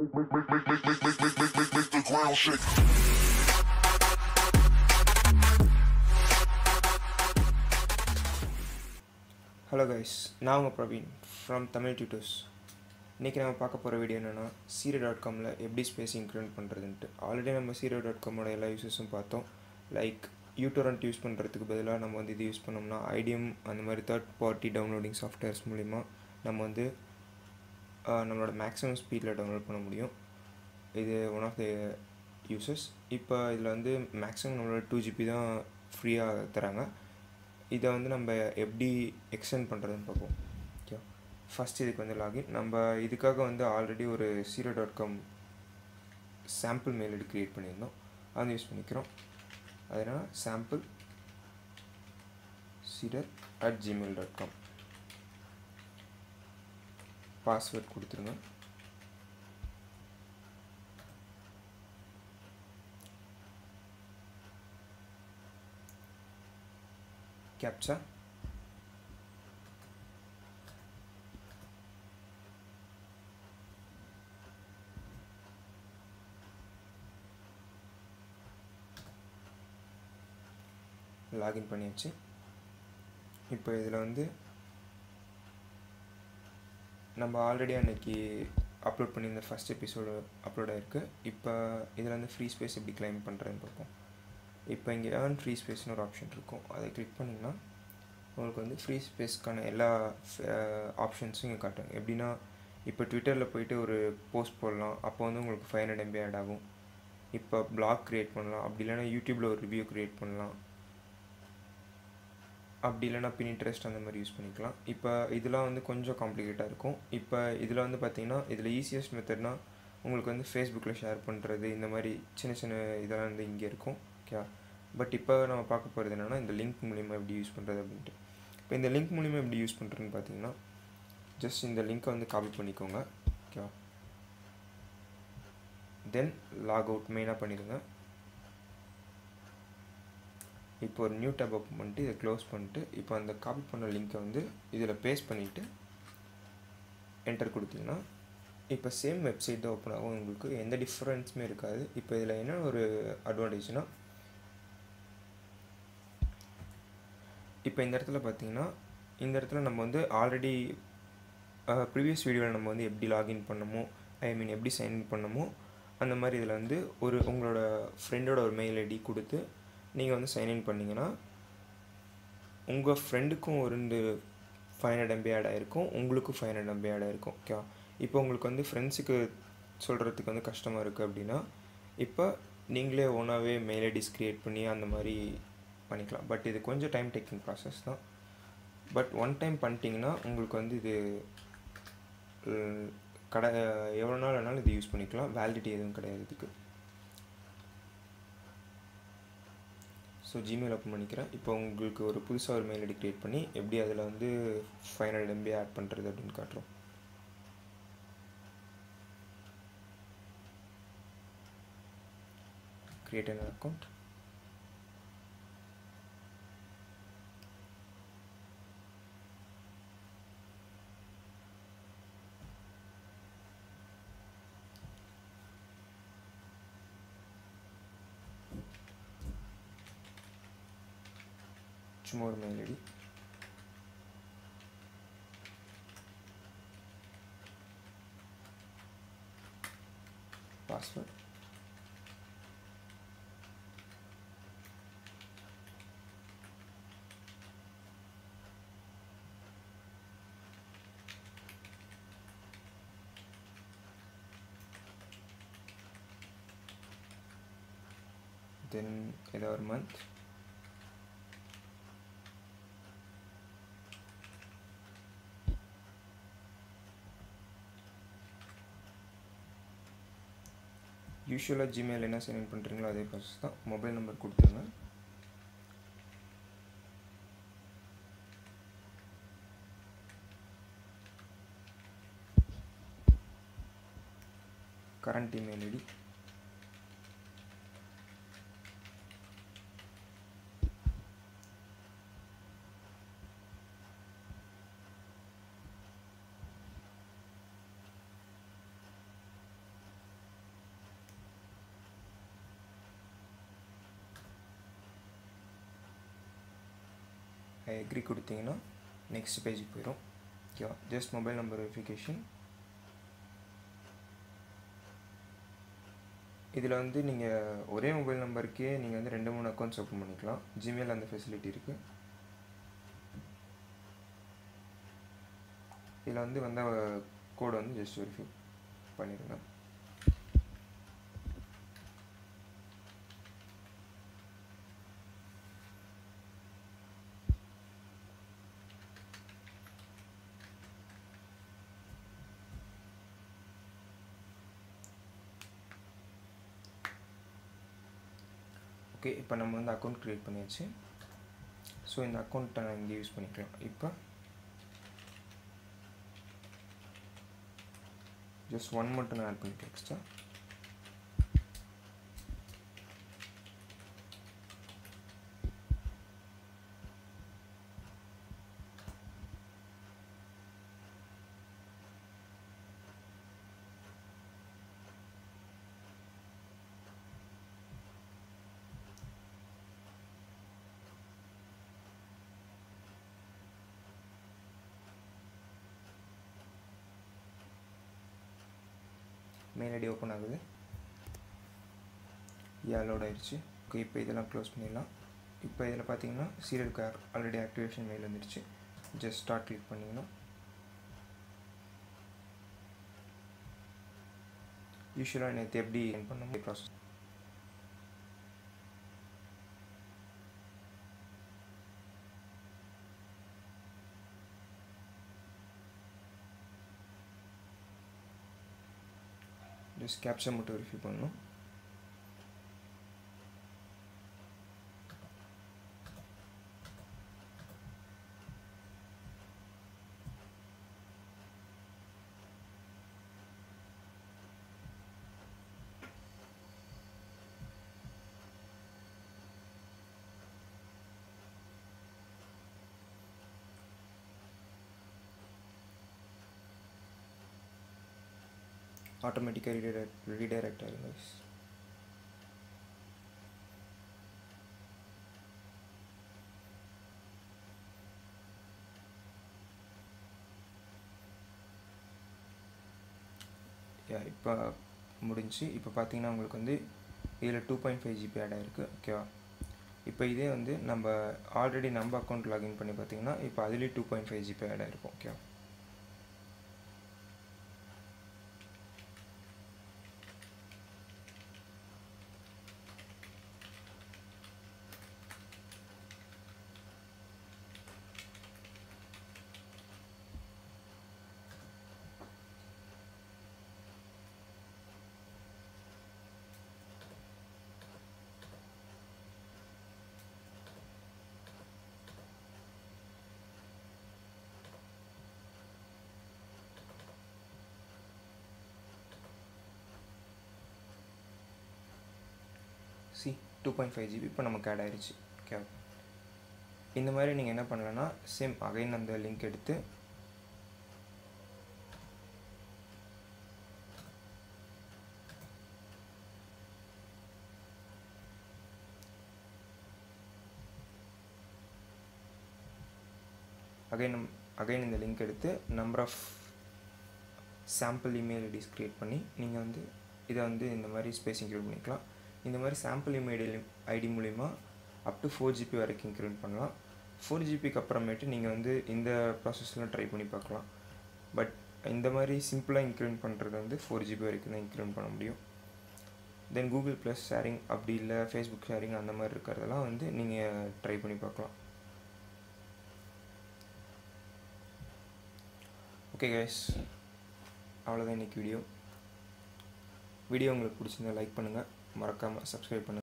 make, make, make, make, make, make, make, make, make, make the ground shake. Hello guys நான் உங்கள் Praveen from Tamil tutors இன்றைக்கி நம்ம பார்க்க போகிற வீடியோ என்னென்னா சீரோ டாட் காமில் எப்படி ஸ்பேஸ் இன்க்ரிமெண்ட் பண்ணுறதுன்ட்டு ஆல்ரெடி நம்ம சீரோ டாட் காமோட எல்லா யூசஸும் பார்த்தோம் லைக் யூடோரண்ட் யூஸ் பண்ணுறதுக்கு பதிலாக நம்ம வந்து இது யூஸ் பண்ணோம்னா ஐடிஎம் அந்த மாதிரி தேர்ட் பார்ட்டி டவுன்லோடிங் சாஃப்ட்வேர்ஸ் மூலிமா நம்ம வந்து நம்மளோட மேக்ஸிமம் ஸ்பீடில் டவுன்லோட் பண்ண முடியும். இது ஒன் ஆஃப் த யூசஸ் இப்போ இதில் வந்து மேக்ஸிமம் நம்மளோட டூ ஜிபி தான் ஃப்ரீயாக தராங்க. இதை வந்து நம்ம எப்படி எக்ஸ்டெண்ட் பண்ணுறதுன்னு பார்ப்போம். ஓகே ஃபஸ்ட் இதுக்கு வந்து லாகின் நம்ம இதுக்காக வந்து ஆல்ரெடி ஒரு zero dot com sample mail ID create பண்ணியிருந்தோம். அதை யூஸ் பண்ணிக்கிறோம். அது என்னன்னா sample seeder at Gmail dot com password கொடுத்துருங்க. கேப்சா லாகின் பண்ணியாச்சு. இப்போ இதில் வந்து நம்ம ஆல்ரெடி அன்னைக்கு அப்லோட் பண்ணியிருந்த ஃபஸ்ட் எபிசோடு அப்லோட் ஆயிருக்கு. இப்போ இதில் வந்து ஃப்ரீ ஸ்பேஸ் எப்படி கிளைம் பண்ணுறேன்னு பார்ப்போம். இப்போ இங்கே ஏர்ன் ஃப்ரீ ஸ்பேஸ்னு ஒரு ஆப்ஷன் இருக்கும். அதை கிளிக் பண்ணிங்கன்னா உங்களுக்கு வந்து ஃப்ரீ ஸ்பேஸ்க்கான எல்லா ஆப்ஷன்ஸும் இங்கே காட்டும். எப்படின்னா இப்போ ட்விட்டரில் போயிட்டு ஒரு போஸ்ட் போடலாம். அப்போ வந்து உங்களுக்கு ஃபைவ் ஹண்ட்ரட் எம்பி ஆட் ஆகும். இப்போ பிளாக் க்ரியேட் பண்ணலாம். அப்படி இல்லைன்னா யூடியூப்பில் ஒரு ரிவ்யூ க்ரியேட் பண்ணலாம். அப்படி இல்லைன்னா பினிட்ரெஸ்ட் அந்த மாதிரி யூஸ் பண்ணிக்கலாம். இப்போ இதெல்லாம் வந்து கொஞ்சம் காம்ப்ளிகேட்டாக இருக்கும். இப்போ இதில் வந்து பார்த்தீங்கன்னா இதில் ஈஸியஸ்ட் மெத்தட்னா உங்களுக்கு வந்து ஃபேஸ்புக்கில் ஷேர் பண்ணுறது இந்த மாதிரி சின்ன சின்ன இதெல்லாம் வந்து இங்கே இருக்கும். ஓகே பட் இப்போ நம்ம பார்க்க போகிறது என்னென்னா இந்த லிங்க் மூலிமா எப்படி யூஸ் பண்ணுறது அப்படின்ட்டு. இப்போ இந்த லிங்க் மூலிமா எப்படி யூஸ் பண்ணுறதுன்னு பார்த்தீங்கன்னா ஜஸ்ட் இந்த லிங்க்கை வந்து காப்பி பண்ணிக்கோங்க. ஓகேவா தென் லாக் அவுட் மெயினாக பண்ணிடுங்க இப்போ ஒரு நியூ டேப் ஓப்பன் பண்ணிட்டு இதை க்ளோஸ் பண்ணிட்டு இப்போ அந்த காப்பி பண்ண லிங்க்கை வந்து இதில் பேஸ்ட் பண்ணிவிட்டு என்டர் கொடுத்தீங்கன்னா இப்போ சேம் வெப்சைட் தான் ஓப்பன் ஆகும். உங்களுக்கு எந்த டிஃப்ரென்ஸுமே இருக்காது. இப்போ இதில் என்ன ஒரு அட்வான்டேஜ்னால் இப்போ இந்த இடத்துல பார்த்தீங்கன்னா இந்த இடத்துல நம்ம வந்து ஆல்ரெடி ப்ரீவியஸ் வீடியோவில் நம்ம வந்து எப்படி லாகின் பண்ணமோ ஐ மீன் எப்படி சைன்இன் பண்ணமோ அந்த மாதிரி இதில் வந்து ஒரு உங்களோட ஃப்ரெண்டோட ஒரு மெயில் ஐடி கொடுத்து நீங்கள் வந்து சைன்இன் பண்ணிங்கன்னா உங்கள் ஃப்ரெண்டுக்கும் ஒரு ரெண்டு ஃபைவ் ஹண்ட்ரட் எம்பி ஆட் ஆகிருக்கும் உங்களுக்கும் ஃபைவ் ஹண்ட்ரட் எம்பி ஆட் ஆகிருக்கும் ஓகே இப்போ உங்களுக்கு வந்து ஃப்ரெண்ட்ஸுக்கு சொல்கிறதுக்கு வந்து கஷ்டமாக இருக்குது அப்படின்னா இப்போ நீங்களே ஓனாகவே மெயில் ஐடிஸ் க்ரியேட் பண்ணி அந்த மாதிரி பண்ணிக்கலாம். பட் இது கொஞ்சம் டைம் டேக்கிங் ப்ராசஸ் தான். பட் ஒன் டைம் பண்ணிட்டீங்கன்னா உங்களுக்கு வந்து இது கடை எவ்வளோ நாள் வேணாலும் இது யூஸ் பண்ணிக்கலாம். வேலிடிட்டி எதுவும் கிடையாது இதுக்கு. ஸோ ஜிமெயில் ஓப்பன் பண்ணிக்கிறேன். இப்போ உங்களுக்கு ஒரு புதுசாக ஒரு மெயில் ஐடி க்ரியேட் பண்ணி எப்படி அதில் வந்து ஃபைவ் ஹண்ட்ரட் எம்பி ஆட் பண்ணுறது அப்படின்னு காட்டுறோம். Create an account much more mail password. Then either month யூஸ்வலாக ஜிமெயில் என்ன சைன் இன் பண்ணுறீங்களோ அதே ப்ராசஸ் தான். மொபைல் நம்பர் கொடுத்துருங்க. கரண்ட் இமெயில் ஐடி எக்ரி கொடுத்தீங்கன்னா நெக்ஸ்ட் பேஜுக்கு போயிடும் ஓகேவா ஜஸ்ட் மொபைல் நம்பர் வெரிஃபிகேஷன் இதில் வந்து நீங்கள் ஒரே மொபைல் நம்பருக்கே நீங்கள் வந்து ரெண்டு மூணு அக்கௌண்ட்ஸ் ஓப்பன் பண்ணிக்கலாம். ஜிமெயில் அந்த ஃபெசிலிட்டி இருக்குது இதில் வந்து வந்த கோடு வந்து ஜஸ்ட் வெரிஃபை பண்ணிடுங்க. ஓகே இப்போ நம்ம வந்து அக்கௌண்ட் க்ரியேட் பண்ணியாச்சு. ஸோ இந்த அக்கௌண்ட்டை நான் இங்கே யூஸ் பண்ணிக்கலாம் இப்போ ஜஸ்ட் ஒன் மட்டும் நான் ஆட் பண்ணிக்கிறேன் எக்ஸ்ட்ரா மெயில் ஐடி ஓப்பன் ஆகுது யா லோட் ஆயிடுச்சு ஓகே இப்போ இதெல்லாம் க்ளோஸ் பண்ணிடலாம் இப்போ இதில் பார்த்தீங்கன்னா சீரியல் கார் ஆல்ரெடி ஆக்டிவேஷன் மெயில் வந்துடுச்சு ஜஸ்ட் ஸ்டார்ட் கிளிக் பண்ணிங்கன்னா யூஸ்வலாக நேற்று எப்படி பண்ண ப்ராசஸ் ஜஸ்ட் கேப்சர் மட்டும் வெரிஃபை பண்ணணும் ஆட்டோமேட்டிக்காக ரீடைரக்ட் ரீடைரக்ட் ஆகிடும் guys. இப்போ முடிஞ்சு இப்போ பார்த்தீங்கன்னா உங்களுக்கு வந்து இதில் two point five GB add ஆகிருக்கு ஓகேவா இப்போ இதே வந்து நம்ம ஆல்ரெடி நம்ம அக்கௌண்ட் லாகின் பண்ணி பார்த்தீங்கன்னா இப்போ அதுலேயே two point five GB add ஆகிருக்கும் ஓகேவா சி டூ பாயிண்ட் ஃபைவ் ஜிபி இப்போ நமக்கு ஆட் ஆயிடுச்சு ஓகே இந்த மாதிரி நீங்கள் என்ன பண்ணலன்னா சேம் அகைன் அந்த லிங்க் எடுத்து அகைன் அகைன் இந்த லிங்க் எடுத்து number of sample email IDs create பண்ணி நீங்கள் வந்து இதை வந்து இந்த மாதிரி ஸ்பேஸ் இன்க்ளூட் பண்ணிக்கலாம். இந்த மாதிரி சாம்பிள் இமெயில் ஐடி மூலிமா அப் டு ஃபோர் ஜிபி வரைக்கும் இன்க்ளூட் பண்ணலாம். ஃபோர் ஜிபிக்கு அப்புறமேட்டு நீங்கள் வந்து இந்த ப்ராசஸ்லாம் ட்ரை பண்ணி பார்க்கலாம். பட் இந்த மாதிரி சிம்பிளாக இன்க்ளூட் பண்ணுறது வந்து ஃபோர் ஜிபி வரைக்கும் தான் இன்க்ளூட் பண்ண முடியும். தென் கூகுள் ப்ளஸ் ஷேரிங் அப்படி இல்லை ஃபேஸ்புக் ஷேரிங் அந்த மாதிரி இருக்கிறதெல்லாம் வந்து நீங்கள் ட்ரை பண்ணி பார்க்கலாம். ஓகே கைஸ் அவ்வளோதான் இன்றைக்கி வீடியோ வீடியோ உங்களுக்கு பிடிச்சிருந்தா லைக் பண்ணுங்கள் மறக்காமல் சப்ஸ்கிரைப் பண்ணுங்கள்